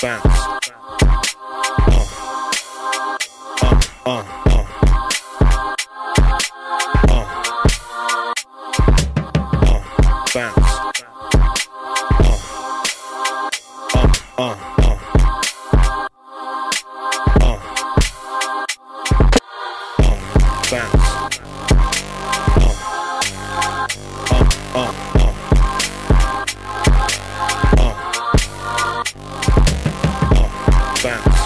bang. Uh, uh, uh. bounce. sound.